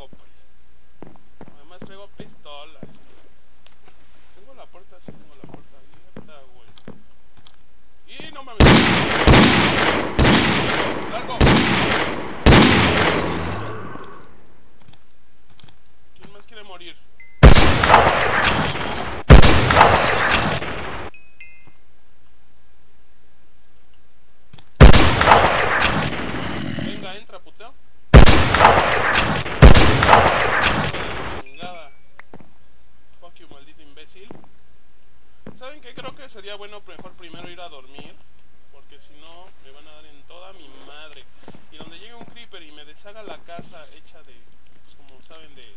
pago, pues. Además traigo pistolas. Tengo la puerta, sí, tengo la puerta abierta, güey. Y no mames. ¡Largo! ¿Quién más quiere morir? Venga, entra, puteo. Chingada. Fuck you, maldito imbécil. ¿Saben qué? Creo que bueno mejor primero ir a dormir. Porque si no, me van a dar en toda mi madre. Y donde llegue un creeper y me deshaga la casa hecha de, pues como saben, de,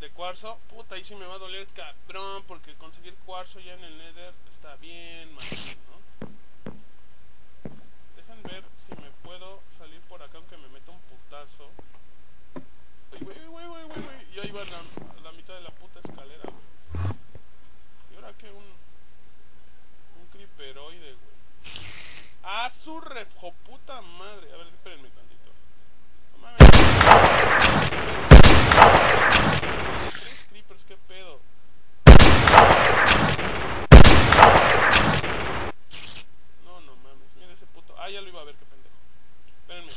de cuarzo, puta, ahí sí me va a doler cabrón. Porque conseguir cuarzo ya en el nether está bien, ¿no? Dejen ver si me puedo salir por acá aunque me meta un putazo. Uy, güey, güey, güey, güey, güey. Y ahí va la, la mitad de la puta escalera. Y ahora que un. Creeperoide, güey. ¡Ah, su rejo puta madre! A ver, espérenme tantito. No mames. Tres creepers, qué pedo. No, no mames. Mira ese puto. Ah, ya lo iba a ver, qué pendejo. Espérenme.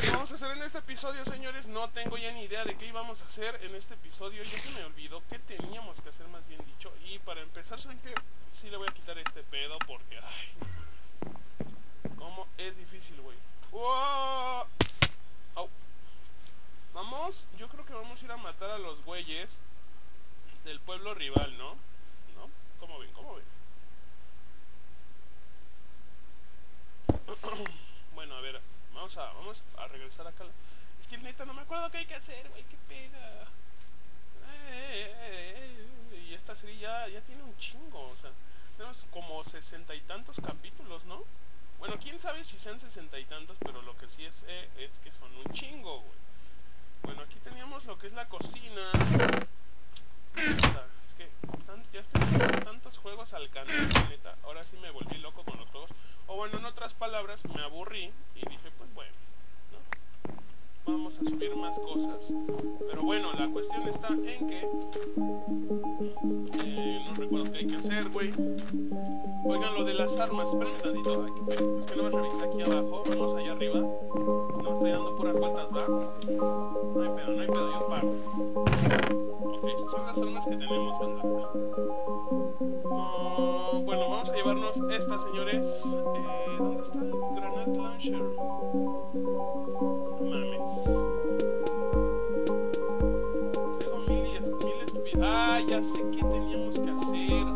¿Qué vamos a hacer en este episodio, señores? No tengo ya ni idea de qué íbamos a hacer en este episodio. Ya se me olvidó qué teníamos que hacer, más bien dicho. Y para empezar, ¿saben qué? Sí le voy a quitar este pedo porque... Ay. ¿Cómo es difícil, güey? Vamos, yo creo que vamos a ir a matar a los güeyes del pueblo rival, ¿no? ¿No? ¿Cómo ven? ¿Cómo ven? bueno, a ver, vamos a, vamos a regresar acá. Es que neta no me acuerdo qué hay que hacer, güey, qué pega. Eh, y esta serie ya, ya tiene un chingo, o sea, tenemos como sesenta y tantos capítulos, ¿no? Bueno, quién sabe si sean sesenta y tantos, pero lo que sí es, eh, es que son un chingo, güey. Bueno, aquí teníamos lo que es la cocina. Es que ya estoy jugando tantos juegos al canal, neta. Ahora sí me volví loco con los juegos. O bueno, en otras palabras, me aburrí y dije, pues bueno, ¿no? Vamos a subir más cosas. Pero bueno, la cuestión está en que... eh, no recuerdo qué hay que hacer, güey. Oigan, lo de las armas, espérenme tantito. Pedo. Es no aquí abajo, vamos allá arriba. No me estoy dando puras vueltas, ¿va? No hay pedo, no hay pedo, yo pago. Ok, estas son las armas que tenemos, banda. Ah, bueno, vamos a llevarnos esta, señores. Eh, ¿Dónde está el granate launcher? Sé qué teníamos que hacer,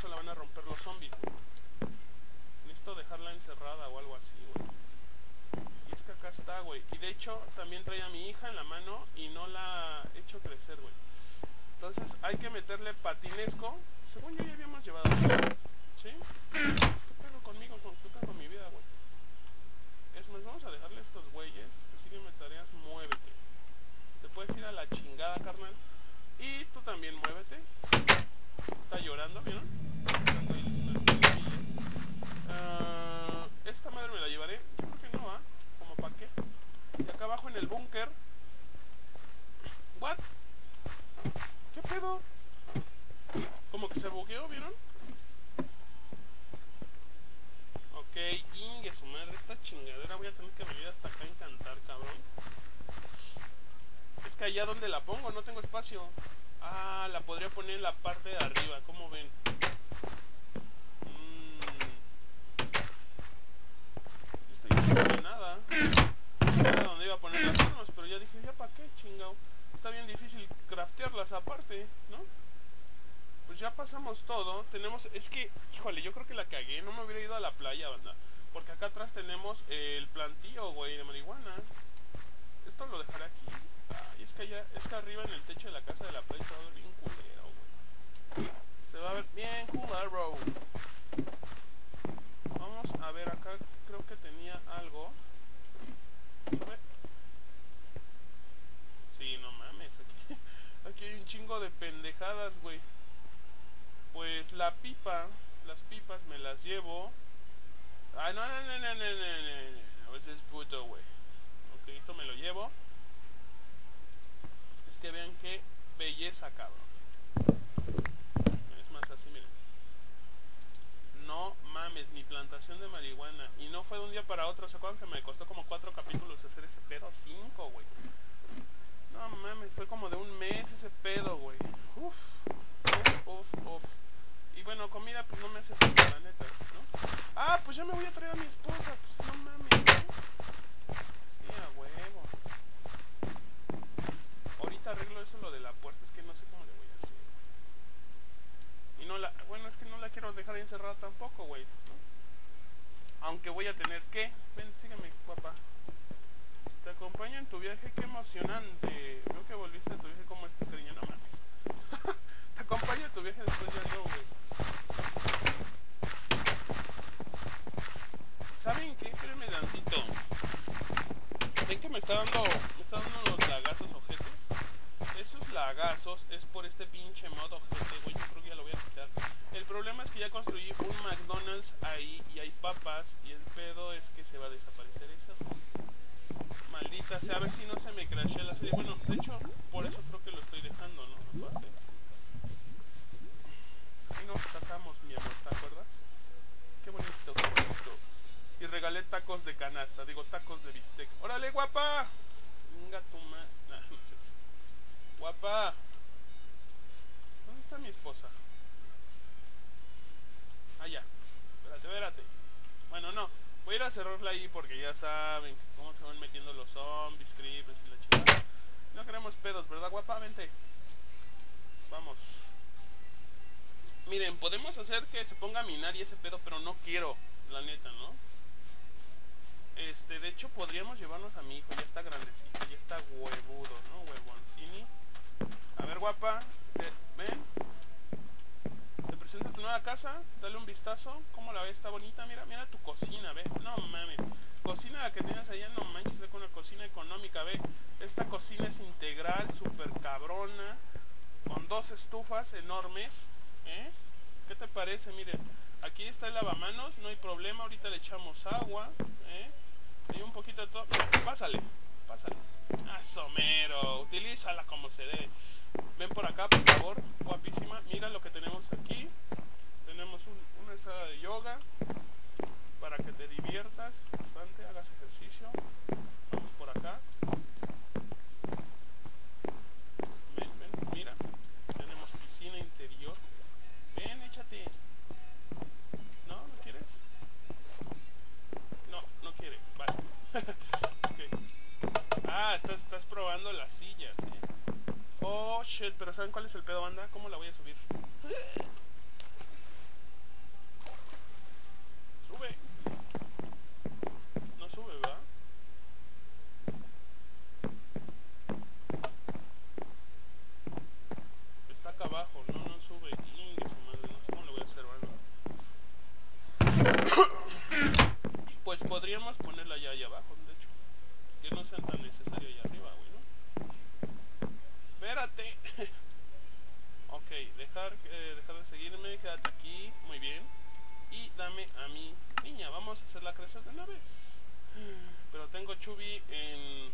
cuarzo la van a romper los zombies, güey. Necesito dejarla encerrada o algo así, güey. Y es que acá está, güey. Y de hecho, también trae a mi hija en la mano y no la he hecho crecer, güey. Entonces hay que meterle patinesco. Según yo ya habíamos llevado. ¿Sí? ¿Qué pedo conmigo? ¿Con, ¿Qué pedo con mi vida, güey? Es más, vamos a dejarle a estos güeyes. Este, sígueme tareas, muévete. Te puedes ir a la chingada, carnal. Y tú también muévete. Está llorando, ¿vieron? Llorando ahí las piedrillas. Ah, esta madre me la llevaré. Yo creo que no, ¿ah? ¿Como para qué? Y acá abajo en el búnker. ¿What? ¿Qué pedo? Como que se bugueó, ¿vieron? Ok, ingue su madre, esta chingadera voy a tener que venir hasta acá a encantar, cabrón. Es que allá donde la pongo no tengo espacio. Ah, la podría poner en la parte de arriba, ¿cómo ven? Mmm. Estoy no nada. Era donde iba a poner las armas, pero ya dije, ¿ya para qué, chingao? Está bien difícil craftearlas aparte, ¿no? Pues ya pasamos todo. Tenemos, es que, híjole, yo creo que la cagué. No me hubiera ido a la playa, banda. Porque acá atrás tenemos el plantío, güey, de marihuana. Esto lo dejaré aquí. Es que allá, es que arriba en el techo de la casa de la playa se va a ver bien culero. Se va a ver bien culero. Vamos a ver acá, creo que tenía algo. ¿Sabe? Sí, no mames, aquí, aquí hay un chingo de pendejadas, güey. Pues la pipa, las pipas me las llevo. Ay, no, no, no, no, no, no, no, no, ese es puto, güey. Ok, esto me lo llevo. Que vean qué belleza, cabrón. Es más así, miren. No mames, mi plantación de marihuana. Y no fue de un día para otro. ¿Se acuerdan que me costó como cuatro capítulos hacer ese pedo? Cinco, güey. No mames, fue como de un mes ese pedo, güey. Uf, uf, uf, uf. Y bueno, comida pues no me hace falta, la neta, ¿no? Ah, pues ya me voy a traer a mi esposa, pues no mames, ¿no? Sí, a huevo. Ahorita arreglo eso lo de la puerta, es que no sé cómo le voy a hacer. Y no la, bueno, es que no la quiero dejar encerrada tampoco, güey. Aunque voy a tener que, ven, sígueme, guapa. Te acompaño en tu viaje, qué emocionante. Veo que volviste a tu viaje como estás, cariño, no mames. Te acompaño en tu viaje después ya no, güey. ¿Saben qué? Espérenme tantito. ¿Ven que me está dando, me está dando unos lagazos ojetes? Lagazos es por este pinche modo ojete, güey. Yo creo que ya lo voy a quitar. El problema es que ya construí un McDonald's ahí y hay papas y el pedo es que se va a desaparecer eso. Maldita sea, a ver si no se me crashea la serie. Bueno, de hecho, por eso creo que lo estoy dejando, ¿no? Aparte. Y nos casamos, mi amor, ¿te acuerdas? Qué bonito, qué bonito. Y regalé tacos de canasta, digo tacos de bistec. ¡Órale, guapa! Venga tu ma... Nah, no sé. Guapa. ¿Dónde está mi esposa? Ya. Espérate, espérate. Bueno, no. Voy a ir a cerrarla ahí porque ya saben cómo se van metiendo los zombies, creepers y la chingada. No queremos pedos, ¿verdad, guapa? Vente. Vamos. Miren, podemos hacer que se ponga a minar y ese pedo, pero no quiero, la neta, ¿no? Este, de hecho, podríamos llevarnos a mi hijo, ya está grandecito, ya está huevudo, ¿no? Huevoncini. Guapa, te- ven. Te presento tu nueva casa, dale un vistazo. ¿Cómo la ves? Está bonita, mira, mira tu cocina, ve. No mames. Cocina la que tenías allá, no manches, es con una cocina económica, ve. Esta cocina es integral, super cabrona, con dos estufas enormes, ¿eh? ¿Qué te parece? Miren, aquí está el lavamanos, no hay problema, ahorita le echamos agua, ¿eh? Hay un poquito de todo. Pásale, pásale. Ah, somero, utilízala como se debe. Ven por acá, por favor, guapísima. Mira lo que tenemos aquí. Tenemos un- una sala de yoga para que te diviertas bastante, hagas ejercicio. Vamos por acá. Ven, ven, mira. Tenemos piscina interior. Ven, échate. ¿No? ¿No quieres? No, no quiere. Vale. Ok. Ah, estás, estás probando las sillas, eh. Oh, pero ¿saben cuál es el pedo, banda? ¿Cómo la voy a subir? Dejar, eh, dejar de seguirme, quédate aquí, muy bien. Y dame a mi niña, vamos a hacer la crecer de una vez. Pero tengo Chubby en,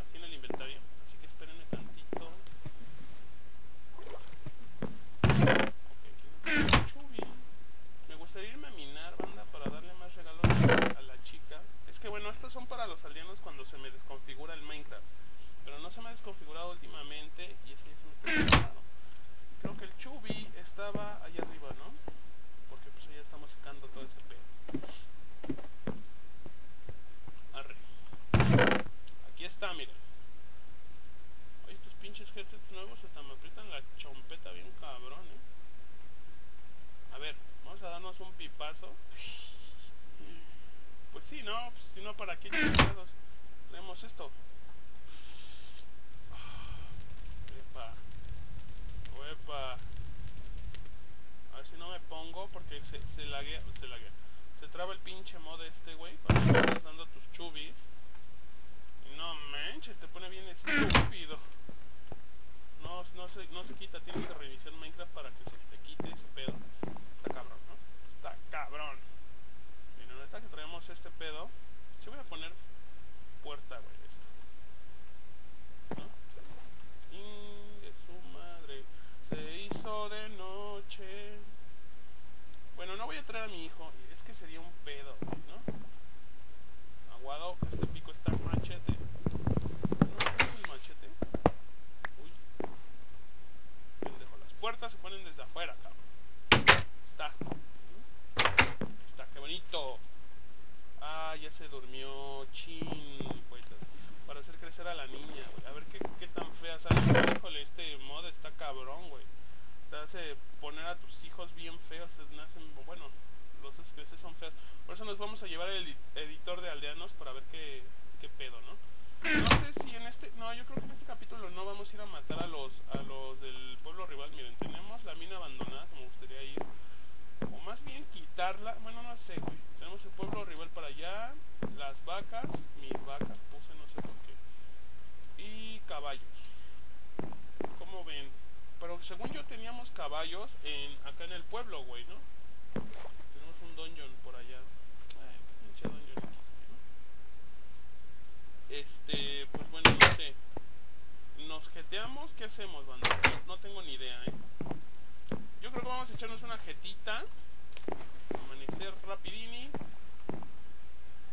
aquí en el inventario, así que espérenme tantito. Ok, aquí no tengo Chubby. Me gustaría irme a minar, banda, para darle más regalos a la chica. Es que bueno, estos son para los aldeanos cuando se me desconfigura el Minecraft. Pero no se me ha desconfigurado últimamente y así se me está quedando. Creo que el Chubby estaba allá arriba, ¿no? Porque pues ya estamos sacando todo ese pedo. Arre. Aquí está, miren. Oye, estos pinches headsets nuevos hasta me aprietan la chompeta bien cabrón, ¿eh? A ver, vamos a darnos un pipazo. Pues sí, no, pues si no, ¿para qué chingados? Tenemos esto. Epa. A ver si no me pongo porque se, se laguea, se laguea. Se traba el pinche mod este, güey, cuando estás dando tus chubis. Y no manches, te pone bien estúpido. No, no, se, no se quita, tienes que reiniciar Minecraft para que se te quite ese pedo. Está cabrón, ¿no? Está cabrón. Miren, ahorita que traemos este pedo, se voy a poner puerta, güey, esto. ¿No? Inge su madre, se hizo de noche. Bueno, no voy a traer a mi hijo, es que sería un pedo, güey, ¿no? Aguado, este pico está machete. ¿No es el machete? Uy. Pendejo, las puertas se ponen desde afuera, cabrón. Está. Ahí está, qué bonito. Ah, ya se durmió. Chin, poetas. Para hacer crecer a la niña, güey. A ver qué, qué tan fea sale. Híjole, este mod está cabrón, güey. Te hace poner a tus hijos bien feos. Se nacen, bueno, los haces crecer son feos. Por eso nos vamos a llevar el editor de aldeanos para ver qué, qué pedo, ¿no? No sé si en este, no, yo creo que en este capítulo no vamos a ir a matar a los, a los del pueblo rival. Miren, tenemos la mina abandonada, como gustaría ir. O más bien quitarla, bueno, no sé, güey. Tenemos el pueblo rival para allá, las vacas, mis vacas, puse no sé por qué. Y caballos. ¿Cómo ven? Pero según yo teníamos caballos en acá en el pueblo, güey, ¿no? Tenemos un dungeon por allá. Ay, pinche dungeon aquí, ¿no? Este, pues bueno, no sé. Nos jeteamos, ¿qué hacemos, banda? No, tengo ni idea, ¿eh? Yo creo que vamos a echarnos una jetita. Amanecer rapidini.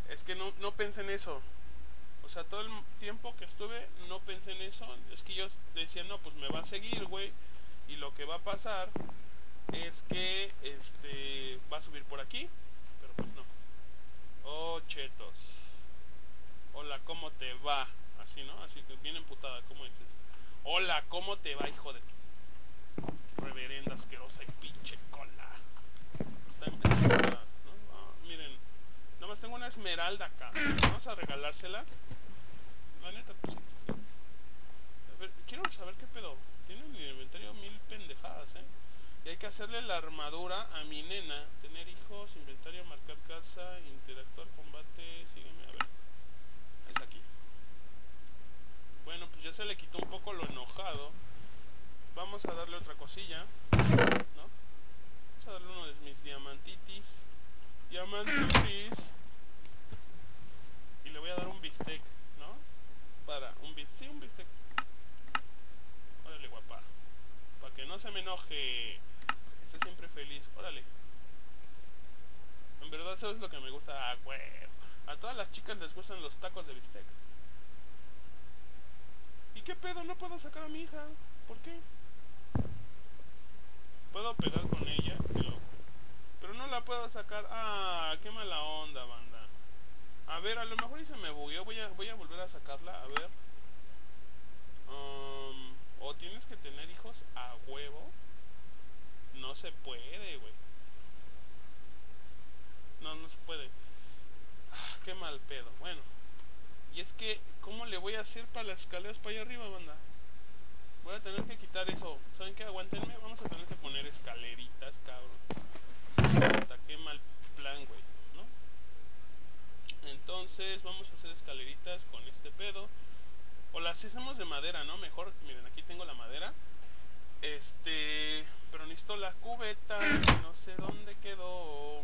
Es que no, no pensé en eso. O sea, todo el tiempo que estuve no pensé en eso. Es que yo decía, no, pues me va a seguir, güey. Y lo que va a pasar es que este va a subir por aquí. Pero pues no. Oh, chetos. Hola, ¿cómo te va? Así, ¿no? Así que bien emputada, ¿cómo dices? Hola, ¿cómo te va, hijo de tu reverenda asquerosa y pinche cola? Está emputada, ¿no? Ah, miren, nada más tengo una esmeralda acá. Vamos a regalársela. La neta, pues sí. A ver, quiero saber qué pedo. Tiene en el inventario mil pendejadas, ¿eh? Y hay que hacerle la armadura a mi nena. Tener hijos, inventario, marcar casa, interactuar, combate, sígueme, a ver. Es aquí. Bueno, pues ya se le quitó un poco lo enojado. Vamos a darle otra cosilla. ¿No? Vamos a darle uno de mis diamantitis. Diamantitis. Y le voy a dar un bistec, ¿no? Para un bistec. Sí, un bistec. Órale, guapa. Para que no se me enoje. Esté siempre feliz. Órale. En verdad, ¿sabes lo que me gusta? Ah. A todas las chicas les gustan los tacos de bistec. ¿Y qué pedo? No puedo sacar a mi hija. ¿Por qué? Puedo pegar con ella, qué loco. Pero no la puedo sacar. Ah, qué mala onda, banda. A ver, a lo mejor y se me bugueó. Voy a, voy a volver a sacarla. A ver. Um, o tienes que tener hijos a huevo. No se puede, güey. No, no se puede. Ah, qué mal pedo. Bueno. Y es que, ¿cómo le voy a hacer para las escaleras para allá arriba, banda? Voy a tener que quitar eso. ¿Saben qué? Aguantenme. Vamos a tener que poner escaleritas, cabrón. Hasta qué mal plan, güey, ¿no? Entonces, vamos a hacer escaleritas con este pedo. O las hacemos de madera, ¿no? Mejor, miren, aquí tengo la madera. Este, pero necesito la cubeta, no sé dónde quedó.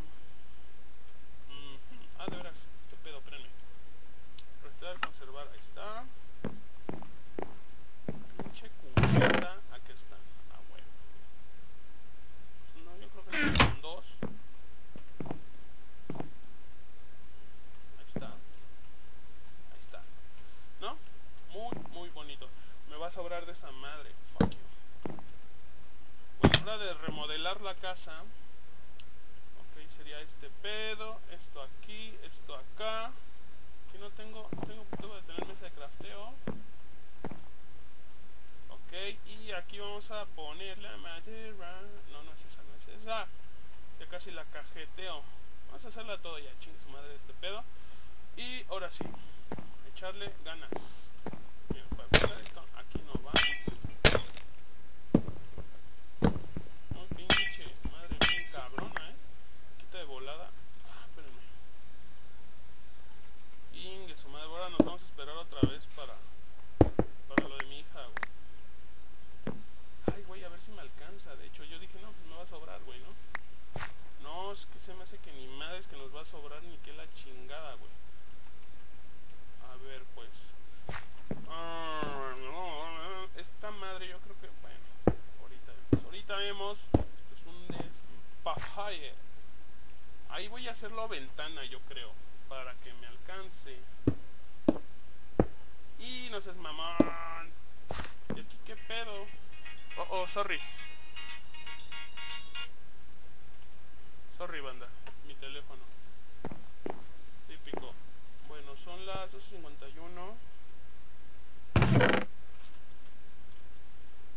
Ah, de veras, este pedo, espérenme. Retirar, conservar, ahí está. Cubeta, aquí está. Ah, bueno. No, yo creo que son dos. Ahí está. Ahí está. ¿No? Muy, muy bonito. Me va a sobrar de esa madre. Fuck you. Bueno, hora de remodelar la casa sería este pedo, esto aquí, esto acá. Aquí no tengo, tengo, tengo de tener mesa de crafteo. Ok, y aquí vamos a poner la madera. No, no es esa, no es esa. Ya casi la cajeteo. Vamos a hacerla todo ya, chingue su madre este pedo. Y ahora sí, echarle ganas. Miren, para empezar esto, aquí no va. volada. Ah, espérenme. Su madre. Ahora nos vamos a esperar otra vez para, para lo de mi hija, güey. Ay, güey, a ver si me alcanza. De hecho, yo dije, no, pues me va a sobrar, güey, ¿no? No, es que se me hace que nos va a sobrar ni que la chingada, güey. A ver, pues. Ah, no, esta madre yo creo que, bueno, ahorita vemos. Ahorita vemos. Esto es un despafaye. Ahí voy a hacerlo ventana, yo creo. Para que me alcance. Y no seas mamón. ¿Y aquí qué pedo? Oh, oh, sorry. Sorry, banda. Teléfono. Típico. Bueno, son las 12.51.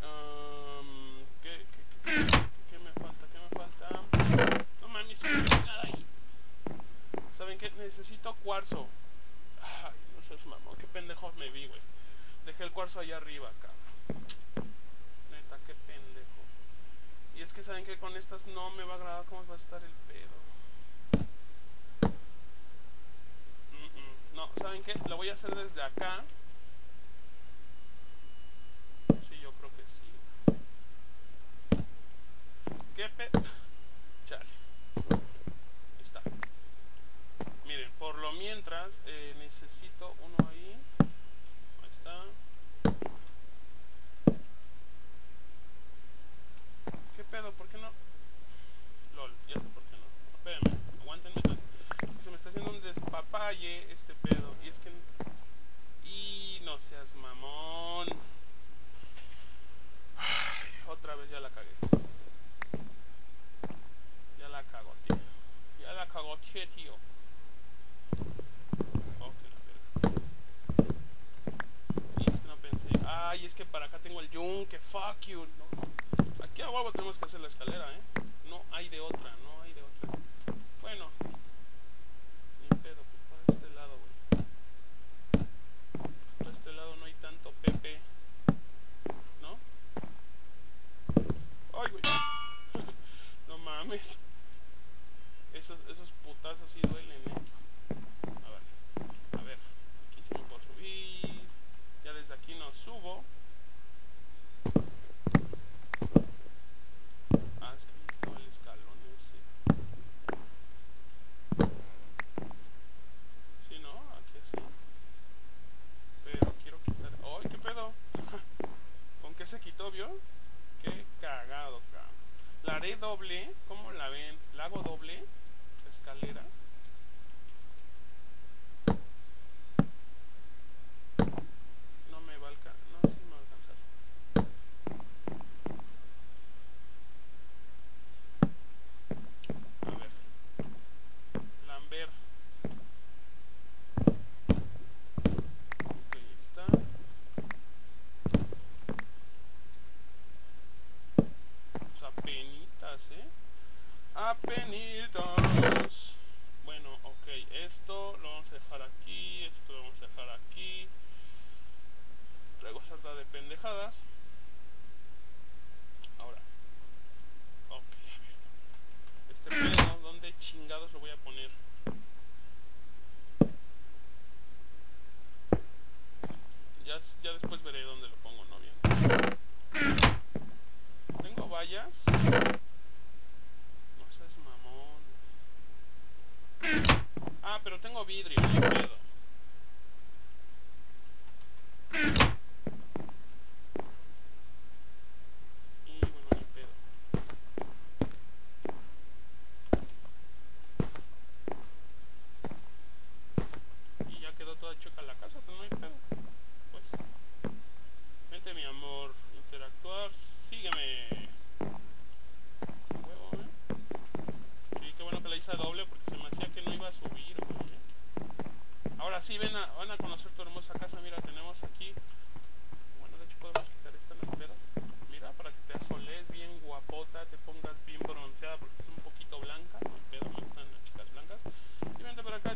Um, ¿qué, qué, qué, qué me falta? ¿Qué me falta? No mames, ¿Saben qué? Necesito cuarzo. Ay, no seas mamón, qué pendejo me vi, güey. Dejé el cuarzo allá arriba, cabrón. Neta, qué pendejo. Y es que saben que con estas no me va a agradar cómo va a estar el pedo. No, ¿saben qué? Lo voy a hacer desde acá. Sí, yo creo que sí. ¿Qué pe... Chale. Miren, por lo mientras eh, necesito uno ahí. Ahí está. ¿Qué pedo? ¿Por qué no? LOL, ya sé por qué no. Espérenme. Haciendo un despapalle este pedo. Y es que... Y no seas mamón. Otra vez ya la cagué. Ya la cago, tío. Ya la cago, tío. Ay, es que para acá tengo el yunque, fuck you. No. Aquí a huevo tenemos que hacer la escalera, ¿eh?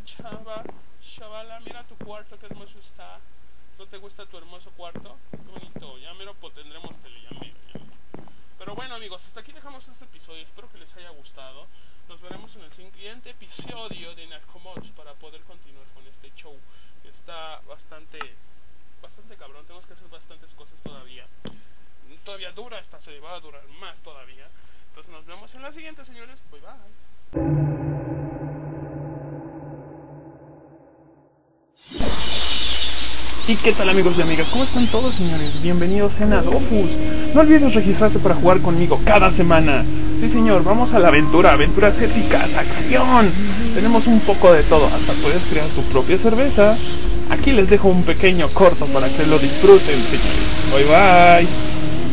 Chava. Chavala, mira tu cuarto, qué hermoso está. ¿No te gusta tu hermoso cuarto? Qué bonito. Ya mero tendremos tele, ya mero, ya mero. Pero bueno amigos, hasta aquí dejamos este episodio. Espero que les haya gustado. Nos veremos en el siguiente episodio de Narcomods para poder continuar con este show. Está bastante, bastante cabrón. Tenemos que hacer bastantes cosas todavía. Todavía dura esta serie, va a durar más todavía. Entonces nos vemos en la siguiente, señores. Bye bye. ¿Y qué tal amigos y amigas? ¿Cómo están todos señores? Bienvenidos a Dofus. No olvides registrarte para jugar conmigo cada semana. Sí señor, vamos a la aventura, aventuras épicas, acción. Tenemos un poco de todo, hasta puedes crear tu propia cerveza. Aquí les dejo un pequeño corto para que lo disfruten señores. Bye bye.